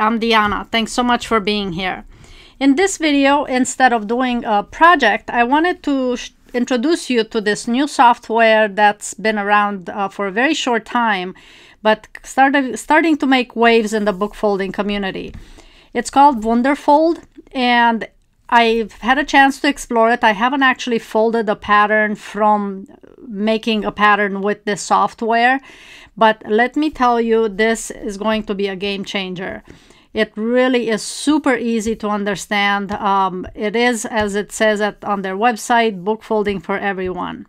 I'm Diana. Thanks so much for being here. In this video, instead of doing a project, I wanted to introduce you to this new software that's been around uh, for a very short time, but started starting to make waves in the book folding community. It's called Wunderfold, and I've had a chance to explore it. I haven't actually folded a pattern from making a pattern with this software, but let me tell you, this is going to be a game changer. It really is super easy to understand. Um, it is, as it says at, on their website, book folding for everyone.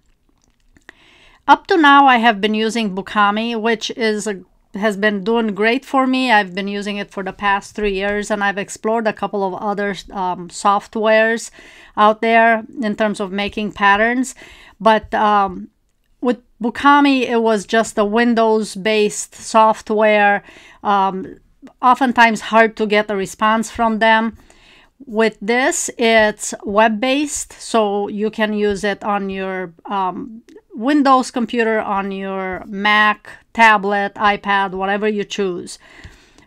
Up to now, I have been using Bookami, which is a has been doing great for me. I've been using it for the past three years and I've explored a couple of other um, softwares out there in terms of making patterns. But um, with Bookami, it was just a Windows based software, um, oftentimes hard to get a response from them. With this, it's web based, so you can use it on your um, Windows computer, on your Mac, tablet, iPad, whatever you choose.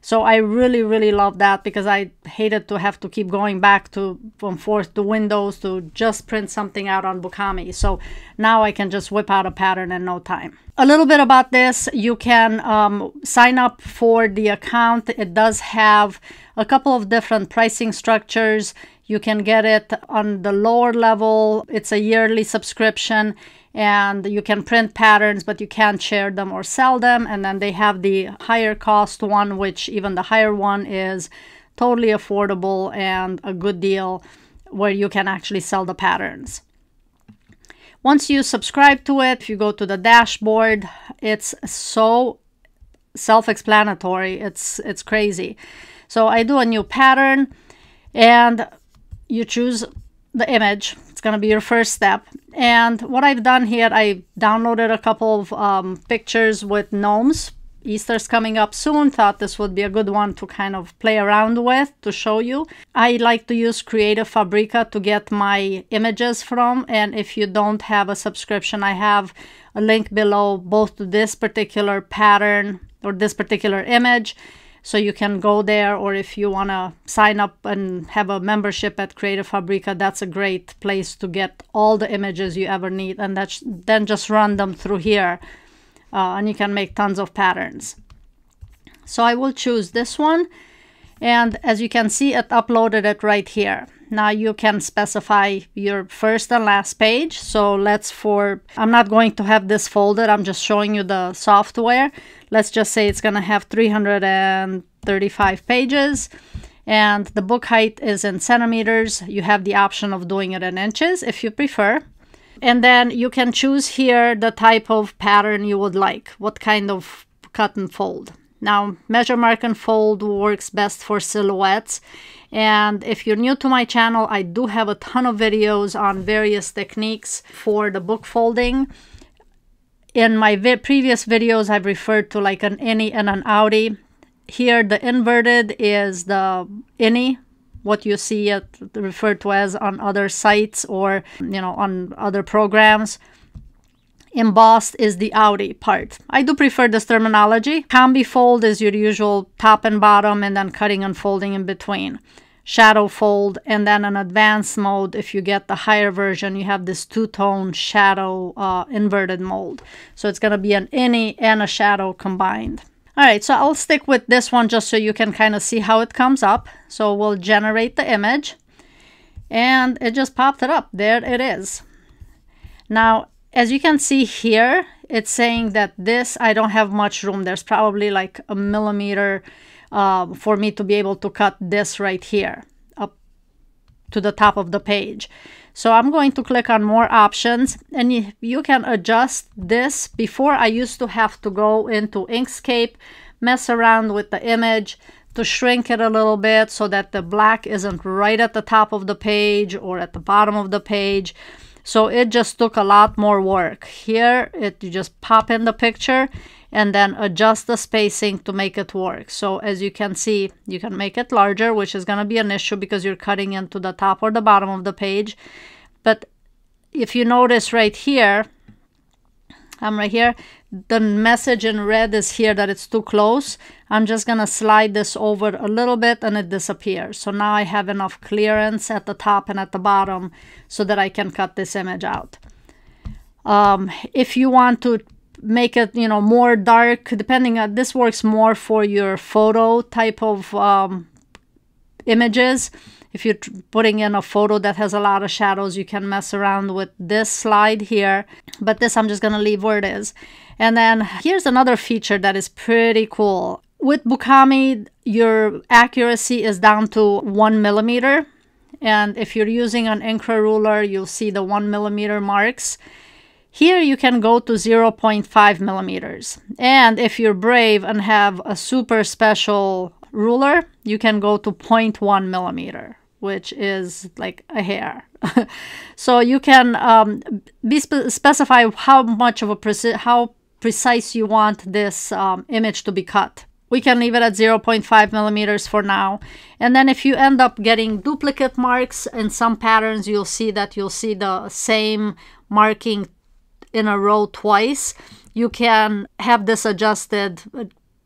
So I really, really love that because I hated to have to keep going back to from forth to Windows to just print something out on Bookami. So now I can just whip out a pattern in no time. A little bit about this, you can um, sign up for the account. It does have a couple of different pricing structures. You can get it on the lower level. It's a yearly subscription and you can print patterns but you can't share them or sell them. And then they have the higher cost one which even the higher one is totally affordable and a good deal where you can actually sell the patterns. Once you subscribe to it if you go to the dashboard it's so self-explanatory. It's it's crazy. So i do a new pattern and you choose the image It's going to be your first step. And what I've done here, I downloaded a couple of um, pictures with gnomes. Easter's coming up soon. Thought this would be a good one to kind of play around with to show you. I like to use Creative Fabrica to get my images from. And if you don't have a subscription, I have a link below both to this particular pattern or this particular image so you can go there, or if you want to sign up and have a membership at Creative Fabrica, that's a great place to get all the images you ever need, and that's then just run them through here, uh, and you can make tons of patterns. So I will choose this one, and as you can see, it uploaded it right here. Now you can specify your first and last page. So let's for, I'm not going to have this folded. I'm just showing you the software. Let's just say it's going to have 335 pages and the book height is in centimeters. You have the option of doing it in inches if you prefer. And then you can choose here the type of pattern you would like, what kind of cut and fold. Now, measure, mark, and fold works best for silhouettes. And if you're new to my channel, I do have a ton of videos on various techniques for the book folding. In my vi previous videos, I've referred to like an innie and an outie. Here, the inverted is the innie, what you see it referred to as on other sites or, you know, on other programs. Embossed is the outie part. I do prefer this terminology. Combi fold is your usual top and bottom and then cutting and folding in between. Shadow fold and then an advanced mode, if you get the higher version, you have this two-tone shadow uh, inverted mold. So it's going to be an innie and a shadow combined. All right, so I'll stick with this one just so you can kind of see how it comes up. So we'll generate the image and it just popped it up. There it is. Now, as you can see here, it's saying that this, I don't have much room. There's probably like a millimeter uh, for me to be able to cut this right here up to the top of the page. So I'm going to click on more options and you, you can adjust this. Before I used to have to go into Inkscape, mess around with the image to shrink it a little bit so that the black isn't right at the top of the page or at the bottom of the page. So it just took a lot more work. Here, it you just pop in the picture and then adjust the spacing to make it work. So as you can see, you can make it larger, which is going to be an issue because you're cutting into the top or the bottom of the page. But if you notice right here, I'm right here, the message in red is here that it's too close, I'm just going to slide this over a little bit and it disappears. So now I have enough clearance at the top and at the bottom so that I can cut this image out. Um, if you want to make it, you know, more dark, depending on, this works more for your photo type of um, images. If you're putting in a photo that has a lot of shadows, you can mess around with this slide here. But this I'm just going to leave where it is. And then here's another feature that is pretty cool. With Bookami, your accuracy is down to one millimeter. And if you're using an Incra ruler, you'll see the one millimeter marks. Here you can go to 0.5 millimeters. And if you're brave and have a super special ruler, you can go to 0.1 millimeter which is like a hair. so you can um, be spe specify how much of a how precise you want this um, image to be cut. We can leave it at 0.5 millimeters for now. And then if you end up getting duplicate marks in some patterns, you'll see that you'll see the same marking in a row twice. You can have this adjusted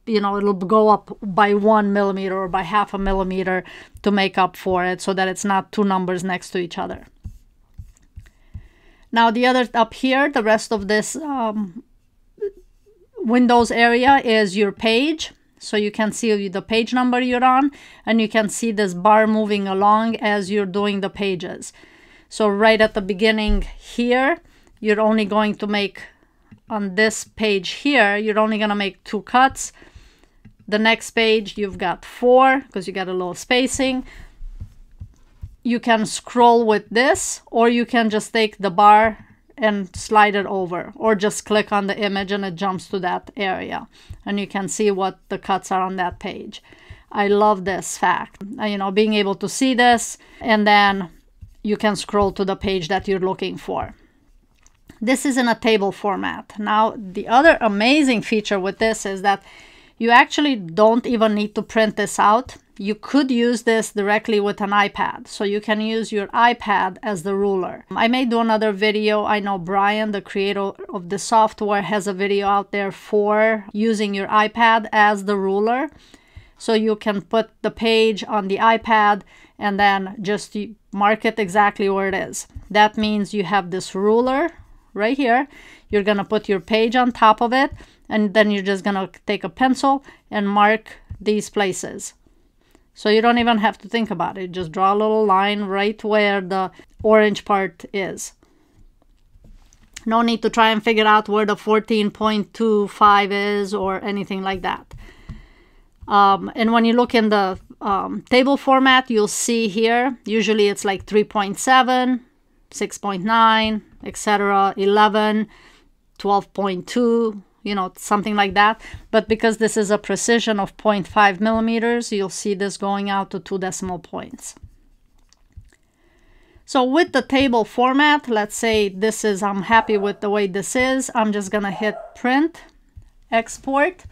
you know it'll go up by one millimeter or by half a millimeter to make up for it so that it's not two numbers next to each other now the other up here the rest of this um, windows area is your page so you can see the page number you're on and you can see this bar moving along as you're doing the pages so right at the beginning here you're only going to make on this page here you're only going to make two cuts the next page, you've got four because you got a little spacing. You can scroll with this or you can just take the bar and slide it over or just click on the image and it jumps to that area and you can see what the cuts are on that page. I love this fact, uh, you know, being able to see this and then you can scroll to the page that you're looking for. This is in a table format. Now, the other amazing feature with this is that you actually don't even need to print this out. You could use this directly with an iPad. So you can use your iPad as the ruler. I may do another video. I know Brian, the creator of the software, has a video out there for using your iPad as the ruler. So you can put the page on the iPad and then just mark it exactly where it is. That means you have this ruler right here. You're going to put your page on top of it and then you're just gonna take a pencil and mark these places. So you don't even have to think about it. Just draw a little line right where the orange part is. No need to try and figure out where the 14.25 is or anything like that. Um, and when you look in the um, table format, you'll see here, usually it's like 3.7, 6.9, etc., 11, 12.2, you know, something like that. But because this is a precision of 0.5 millimeters, you'll see this going out to two decimal points. So with the table format, let's say this is, I'm happy with the way this is. I'm just gonna hit print, export.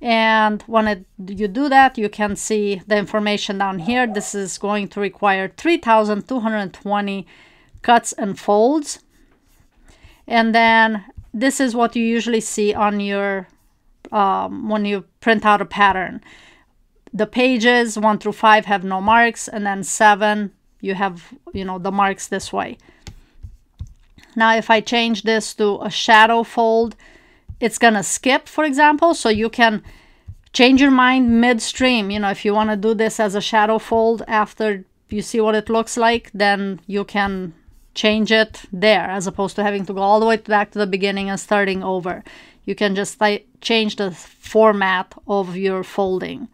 And when it, you do that, you can see the information down here. This is going to require 3,220 cuts and folds. And then this is what you usually see on your um, when you print out a pattern. The pages one through five have no marks, and then seven you have you know the marks this way. Now if I change this to a shadow fold, it's gonna skip, for example, so you can change your mind midstream. You know, if you want to do this as a shadow fold after you see what it looks like, then you can change it there as opposed to having to go all the way back to the beginning and starting over. You can just change the format of your folding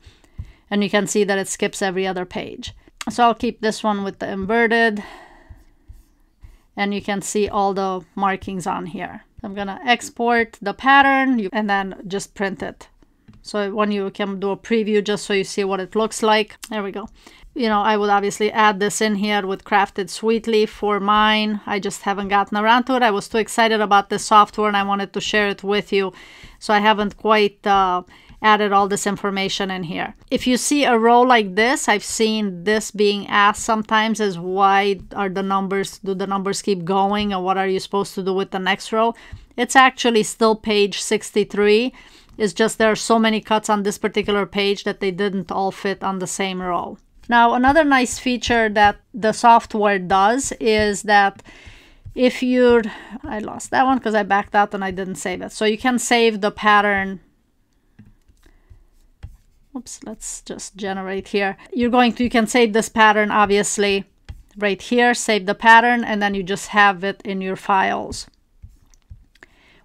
and you can see that it skips every other page. So I'll keep this one with the inverted and you can see all the markings on here. I'm gonna export the pattern and then just print it. So when you can do a preview just so you see what it looks like. There we go you know, I would obviously add this in here with Crafted Sweetly for mine. I just haven't gotten around to it. I was too excited about this software and I wanted to share it with you. So I haven't quite uh, added all this information in here. If you see a row like this, I've seen this being asked sometimes is why are the numbers, do the numbers keep going or what are you supposed to do with the next row? It's actually still page 63. It's just there are so many cuts on this particular page that they didn't all fit on the same row. Now, another nice feature that the software does is that if you're, I lost that one because I backed out and I didn't save it. So you can save the pattern oops let's just generate here. You're going to you can save this pattern obviously right here save the pattern and then you just have it in your files.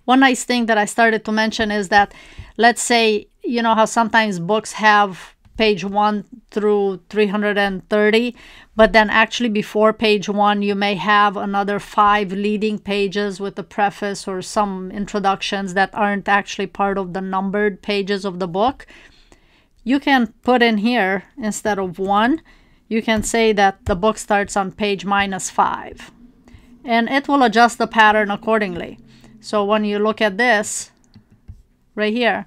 One nice thing that I started to mention is that let's say you know how sometimes books have page 1 through 330 but then actually before page 1 you may have another five leading pages with a preface or some introductions that aren't actually part of the numbered pages of the book you can put in here instead of 1 you can say that the book starts on page minus 5 and it will adjust the pattern accordingly. So when you look at this right here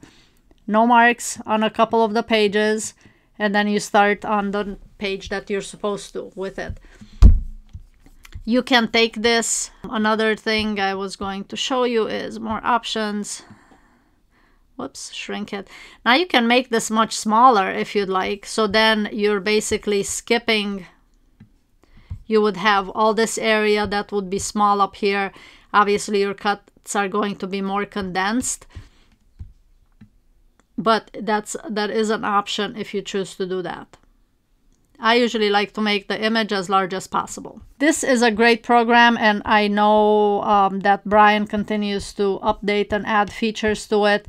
no marks on a couple of the pages and then you start on the page that you're supposed to with it. You can take this. Another thing I was going to show you is more options whoops, shrink it. Now you can make this much smaller if you'd like. So then you're basically skipping, you would have all this area that would be small up here. Obviously your cuts are going to be more condensed. But that's that is an option if you choose to do that. I usually like to make the image as large as possible. This is a great program and I know um, that Brian continues to update and add features to it.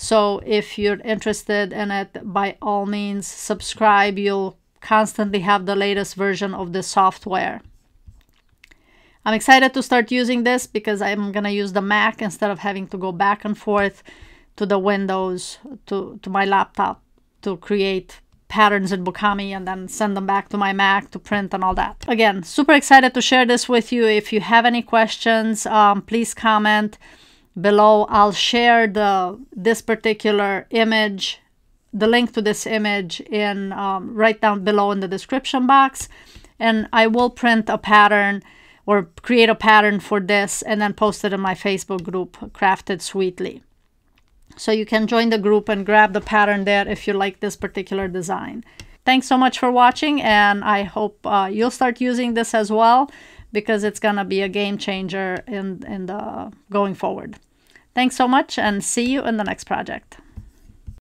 So if you're interested in it, by all means, subscribe. You'll constantly have the latest version of the software. I'm excited to start using this because I'm going to use the Mac instead of having to go back and forth to the Windows, to, to my laptop to create patterns in Bookami and then send them back to my Mac to print and all that. Again, super excited to share this with you. If you have any questions, um, please comment below I'll share the this particular image the link to this image in um, right down below in the description box. And I will print a pattern or create a pattern for this and then post it in my Facebook group crafted sweetly. So you can join the group and grab the pattern there if you like this particular design. Thanks so much for watching and I hope uh, you'll start using this as well because it's gonna be a game changer in in the going forward. Thanks so much and see you in the next project.